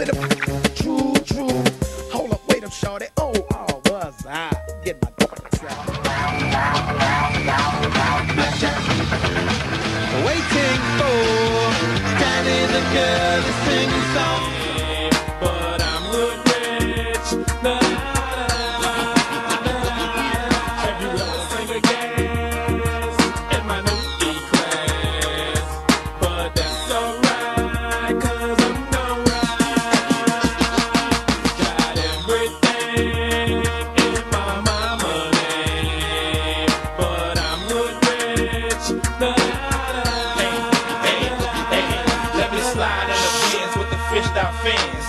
bit of true, true. Hold up, wait up, shorty. Oh, oh, was I get my dogs? Waiting for Danny the girl to sing a song, but I'm rich. so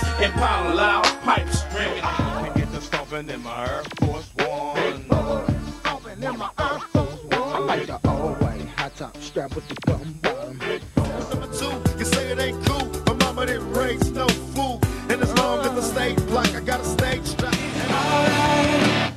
And Impala loud pipes ringing. I can get the stomping in my Air Force One. Stomping in my Air Force One. I like the all white hot top strap with the gum bottom. Number two, you say it ain't cool, but mama didn't raise no fool. And as long as I stay black, I got a stage strap. Alright.